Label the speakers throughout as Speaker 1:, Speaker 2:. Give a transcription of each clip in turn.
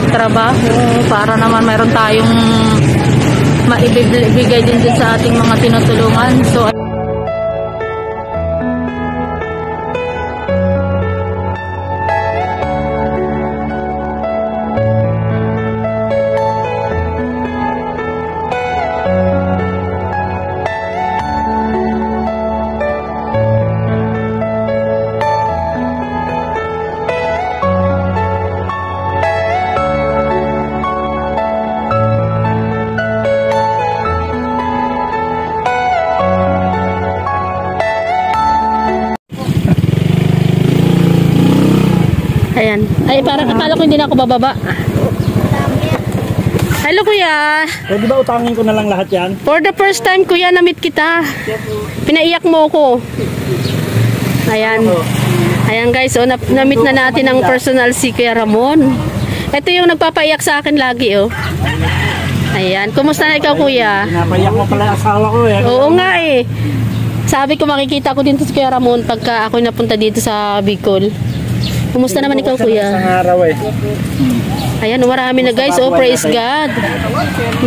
Speaker 1: magtrabaho para naman mayroon tayong maibigay din din sa ating mga tinutulungan. So, ayan. Ay, parang akala ko hindi na ako bababa. Hello, kuya.
Speaker 2: Pwede ba utangin ko na lang lahat yan?
Speaker 1: For the first time, kuya, na-meet kita. Pinaiyak mo ko. Ayan. Ayan guys, oh, na- na-meet na natin ang personal si Kuya Ramon. Ito yung nagpapaiyak sa akin lagi, oh. Ayan. Kumusta na ikaw, kuya?
Speaker 2: Pinapayak mo pala asawa ko eh.
Speaker 1: Oo nga eh. Sabi ko makikita ko dito si Kuya Ramon pagka ako napunta dito sa Bicol. Kumusta naman ikaw, kuya?
Speaker 2: araw eh.
Speaker 1: Ayan, oh, marami na guys. Oh, praise God.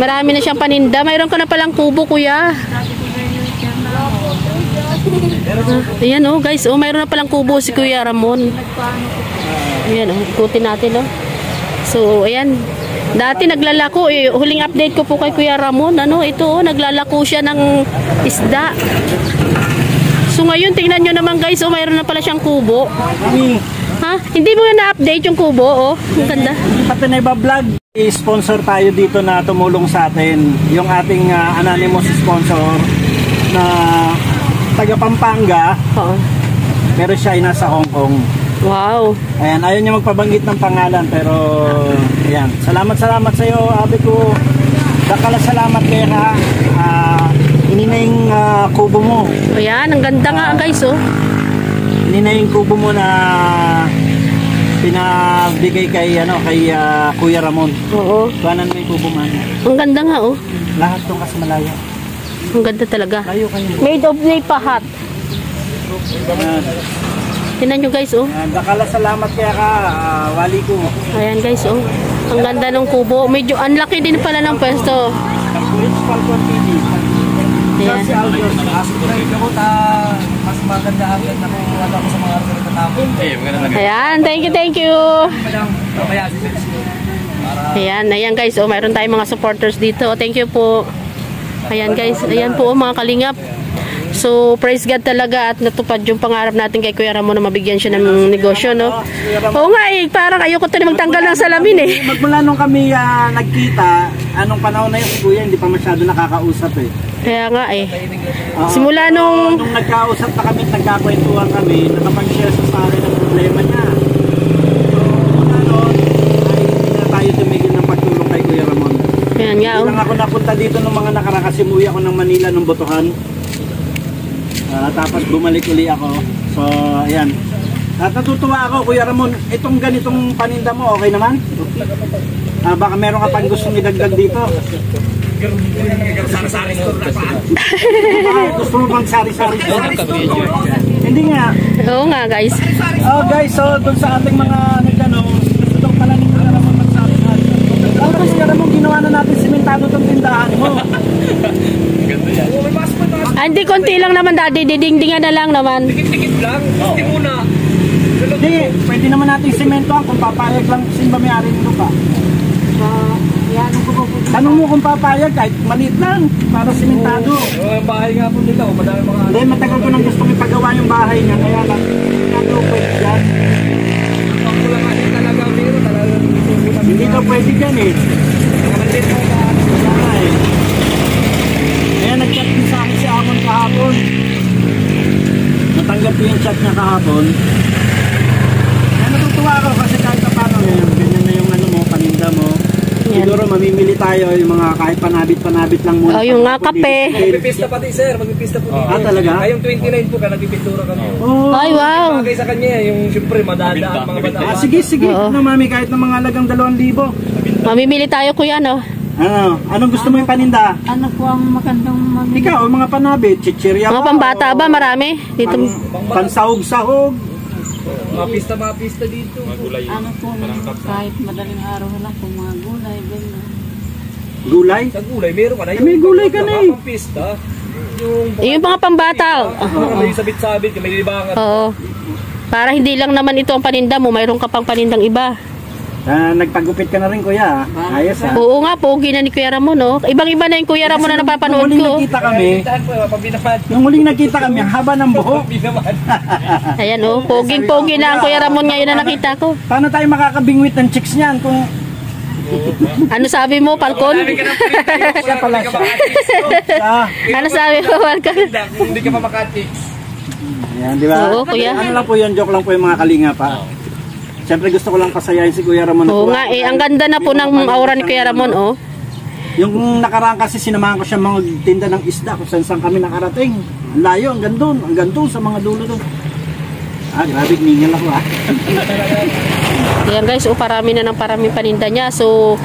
Speaker 1: Marami na siyang paninda. Mayroon ka na palang kubo, kuya. Ayan, oh, guys. Oh, mayroon na palang kubo si Kuya Ramon. Ayan, oh, ikutin natin, oh. So, ayan. Dati naglalako, eh. Huling update ko po kay Kuya Ramon. Ano, ito, oh, naglalako siya ng isda. So, ngayon, tingnan nyo naman, guys. Oh, mayroon na pala siyang kubo.
Speaker 2: Kami,
Speaker 1: Hindi mo na na-update yung kubo, oh. Ang ganda.
Speaker 2: pati na iba-vlog. I-sponsor tayo dito na tumulong sa atin. Yung ating ah, anonymous sponsor na taga Pampanga
Speaker 1: Oo.
Speaker 2: pero siya ay nasa Hong Kong.
Speaker 1: Wow.
Speaker 2: Ayan, ayaw niya magpabanggit ng pangalan pero ayan. Salamat salamat sa iyo, abi ko. Dakala salamat kaya ka. Ah, ini na yung ah, kubo mo.
Speaker 1: Ayan, ang ganda nga guys, oh.
Speaker 2: Ini na yung kubo mo na pinabigay kay ano kay ah, Kuya Ramon.
Speaker 1: Oo.
Speaker 2: Kuhanan mo yung kubo man.
Speaker 1: Ang ganda nga, oh.
Speaker 2: Lahat tong kasi malayo.
Speaker 1: Ang ganda talaga.
Speaker 2: Layo kayo.
Speaker 1: Made of Nepahat.
Speaker 2: Ayan.
Speaker 1: Tingnan nyo guys, oh.
Speaker 2: Ayan, Dakala salamat kaya ka, ah, wali ko.
Speaker 1: Ayan guys, oh. Ang ganda ng kubo. Medyo ang laki din pala ng pwesto.
Speaker 2: Rich Falcon TV.
Speaker 1: Ayan.
Speaker 2: Si Aldo.
Speaker 3: mas maganda agad na kung wala ko sa mga resulta namin. Eh, maganda lang.
Speaker 1: Ayan, thank you, thank you. Ayan, ayan guys, oh. Mayroon tayong mga supporters dito. Oh, thank you po. Ayan guys, ayan po, oh, mga kalingap. So, praise God talaga at natupad yung pangarap natin kay Kuya Ramon na mabigyan siya ng negosyo, no? Oo nga eh, parang ayoko to magtanggal ng salamin eh.
Speaker 2: Magmula nung kami ah, nagkita, anong panahon na yun si Kuya, hindi pa masyado nakakausap eh.
Speaker 1: Kaya nga eh.
Speaker 2: Oo.
Speaker 1: Simula nung
Speaker 2: nung nagkausap na kami, nagkakwentuhan kami, nakapag-share sa akin ang problema niya. So, mula noon, ay hindi na tayo tumigil ng pagtulong kay Kuya Ramon.
Speaker 1: Ayan nga,
Speaker 2: Hindi
Speaker 1: oh.
Speaker 2: lang ako napunta dito nung mga nakaraan kasi umuwi ako ng Manila nung Botohan. Ah, tapos bumalik uli ako. So, ayan. At natutuwa ako, Kuya Ramon, itong ganitong paninda mo, okay naman? Ah, baka meron ka pang gustong idagdag dito.
Speaker 3: Sari-sari store na pa.
Speaker 2: Gusto mo bang sari-sari store? Hindi nga.
Speaker 1: Oo nga, guys.
Speaker 2: Oh guys, so doon sa ating mga nagano, gusto daw pala ni Kuya Ramon magsari-sari. Oh, kasi Kuya Ramon, ginawa na natin simentado itong tindahan mo.
Speaker 1: Ah, hindi, konti lang naman, daddy. Didingdingan na lang naman.
Speaker 3: Tikit-tikit lang. Hindi muna.
Speaker 2: Hindi, pwede naman natin simentohan kung papayag lang sino ba may-ari ng lupa. Tanong mo kung papayag kahit maliit lang para simentado.
Speaker 3: Yung bahay nga po nila, oh, madami mga
Speaker 2: Hindi, matagal ko nang gustong ipagawa yung bahay niya kaya lang simentado pwede dyan.
Speaker 3: Ang kulang nga din talaga meron. Talagang susubukan
Speaker 2: Hindi daw pwede dyan eh.
Speaker 3: Nakalit mo na.
Speaker 2: Nga eh. Kaya nag-chat din sa akin si Amon kahapon. Natanggap ko yung chat niya kahapon. Kaya natutuwa ako kasi kahit pa paano ngayon, ganyan na yung ano mo, paninda mo.
Speaker 1: Yan.
Speaker 2: Siguro mamimili tayo yung mga kahit panabit-panabit lang muna.
Speaker 1: Oh, yung nga kape.
Speaker 3: Magpipista pati sir, magpipista po dito.
Speaker 2: Ah, talaga?
Speaker 3: Ngayong 29 po ka, nagpipintura kami.
Speaker 2: Oh.
Speaker 1: Ay, wow.
Speaker 3: Bagay sa kanya, yung siyempre madada ang mga bata.
Speaker 2: Ah, sige, sige.
Speaker 1: Oo.
Speaker 2: Ano, mami, kahit ng mga lagang 2,000.
Speaker 1: Mamimili tayo, kuya, no?
Speaker 2: Ano, anong gusto mo yung paninda?
Speaker 4: Ano po ang magandang mag-
Speaker 2: Ikaw, mga panabit, chichirya
Speaker 1: Mga
Speaker 2: ba?
Speaker 1: pambata ba? Marami? Dito.
Speaker 2: Pan, pansahog-sahog.
Speaker 3: Mga pista, mga pista dito.
Speaker 4: Ano po, kahit madaling araw na lang po mga gulay, ganyan.
Speaker 2: Gulay?
Speaker 3: Sa gulay, meron ka na.
Speaker 2: Eh, may gulay ka na eh.
Speaker 3: Mga pista. Yung
Speaker 1: Yung mga pambata.
Speaker 3: mga may sabit-sabit, may libangan.
Speaker 1: Oo. Para hindi lang naman ito ang paninda mo, mayroon ka pang panindang iba.
Speaker 2: Ah, nagpagupit ka na rin kuya. ah. Ayos ah.
Speaker 1: Oo nga, pogi na ni Kuya Ramon, no? Ibang-iba na yung Kuya Ramon na napapanood
Speaker 2: Nung huling
Speaker 1: ko.
Speaker 2: nagkita kami, nung huling nagkita kami, ang haba ng buhok.
Speaker 1: Ayan, oh. Poging-pogi na ang Kuya Ramon ngayon na nakita ko.
Speaker 2: Paano tayo makakabingwit ng chicks niyan kung
Speaker 1: Ano sabi mo, Falcon?
Speaker 2: siya pala siya? siya?
Speaker 1: ano sabi mo, Falcon?
Speaker 3: Hindi ka pa makatiks.
Speaker 2: Yan, di ba?
Speaker 1: Oo, kuya.
Speaker 2: Ano lang po yun, joke lang po yung mga kalinga pa. Siyempre gusto ko lang pasayahin si Kuya Ramon.
Speaker 1: Oo nga, eh. Ang ganda na po ng aura ni Kuya Ramon, oh.
Speaker 2: Yung nakaraan kasi sinamahan ko siya magtinda ng isda kung saan saan kami nakarating. Ang layo, ang gandun, ang gandun sa mga dulo doon. Ah, grabe, ningal ako ah.
Speaker 1: Ayan guys, oh, parami na ng parami paninda niya. So,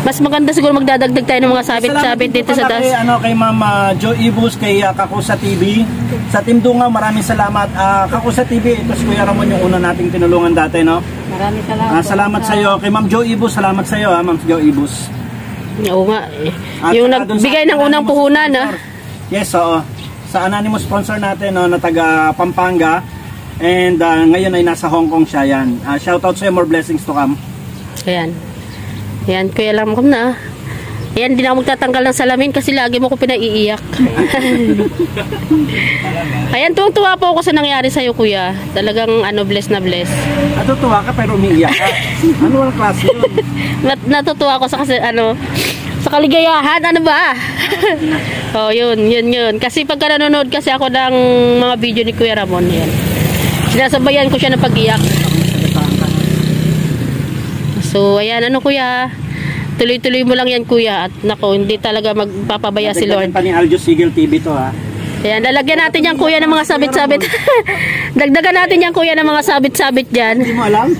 Speaker 1: mas maganda siguro magdadagdag tayo ng mga sabit-sabit dito sa das.
Speaker 2: Kay, ano, kay Mama Jo Ibus, kay uh, Kakusa TV. Sa Team Dunga, maraming salamat. Ah, Kakusa TV, ito si Kuya Ramon yung una nating tinulungan dati, no?
Speaker 4: Maraming salamat.
Speaker 2: Ah, salamat sa iyo. Kay Ma'am Jo Ibus, salamat sa iyo, ha, Ma'am Jo Ibus.
Speaker 1: Oo nga. eh.
Speaker 2: At
Speaker 1: Yung nagbigay ng unang puhunan, ah.
Speaker 2: sponsor. Yes, oo. Sa anonymous sponsor natin, no, na taga Pampanga. And ah, ngayon ay nasa Hong Kong siya yan. Ah, shout out sa iyo, more blessings to come.
Speaker 1: Ayan. Ayan, kuya lang mo na. Ayan, di na ako magtatanggal ng salamin kasi lagi mo ko pinaiiyak. Ayan, tuwang-tuwa po ako sa nangyari sa'yo, kuya. Talagang, ano, bless na bless.
Speaker 2: Natutuwa ka pero umiiyak ka. ano ang klase yun?
Speaker 1: Nat natutuwa ako sa kasi, ano, sa kaligayahan, ano ba? oh, yun, yun, yun. Kasi pagka nanonood kasi ako ng mga video ni Kuya Ramon, yan. Sinasabayan ko siya ng pag-iyak. So, ayan, ano kuya? Tuloy-tuloy mo lang yan kuya at nako, hindi talaga magpapabaya si Lord.
Speaker 2: Pa ni Aljo Sigel TV to ha.
Speaker 1: Ayan, lalagyan natin yan kuya ng mga sabit-sabit. Dagdagan natin yan kuya ng mga sabit-sabit dyan.
Speaker 2: Hindi mo alam?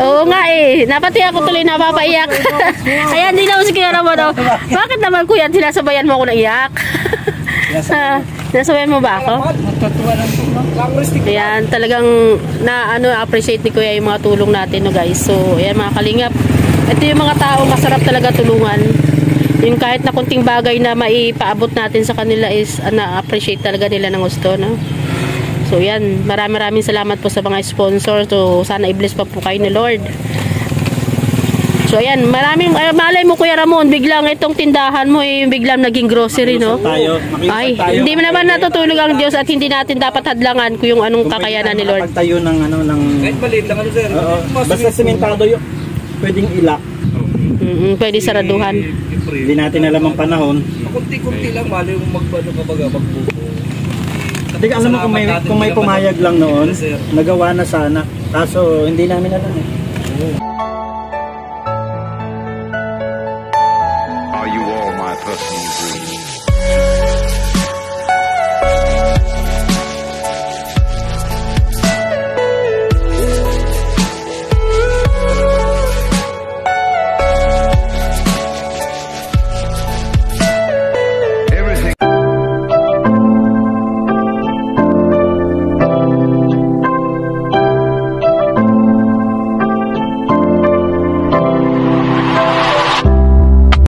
Speaker 1: Oo nga eh. Napati ako tuloy napapaiyak. Ayan, di na si Kuya Ramon. oh. Bakit naman kuya, sinasabayan mo ako na iyak? Ha? Sinasabayan mo ba ako?
Speaker 3: Tatuwa lang po.
Speaker 1: Ayan, talagang na ano appreciate ni Kuya yung mga tulong natin no guys. So, ayan mga kalingap. Ito yung mga tao masarap talaga tulungan. Yung kahit na kunting bagay na maipaabot natin sa kanila is uh, na-appreciate talaga nila ng gusto, no? So, yan. Maraming maraming salamat po sa mga sponsor. So, sana i-bless pa po kayo ni Lord. So, ayan. Maraming, ay, malay mo, Kuya Ramon, biglang itong tindahan mo, eh, biglang naging grocery, no?
Speaker 2: Tayo.
Speaker 1: Ay,
Speaker 2: tayo.
Speaker 1: hindi mo naman natutulog ang Diyos at hindi natin dapat hadlangan kung yung anong kakayanan
Speaker 2: tayo
Speaker 1: ni Lord.
Speaker 2: makapagtayo ng ano, ng...
Speaker 3: Kahit maliit lang ano sir.
Speaker 2: Oo.
Speaker 3: Mas-
Speaker 2: Basta simentado yun. Pwedeng ilak.
Speaker 1: Mm, pwede saraduhan.
Speaker 2: Hindi natin alam ang panahon.
Speaker 3: Kunti-kunti lang, mali yung magbano ka baga magbuko.
Speaker 2: Hindi ka alam mo kung may, kung may pumayag lang noon, nagawa na sana. Kaso hindi namin alam eh.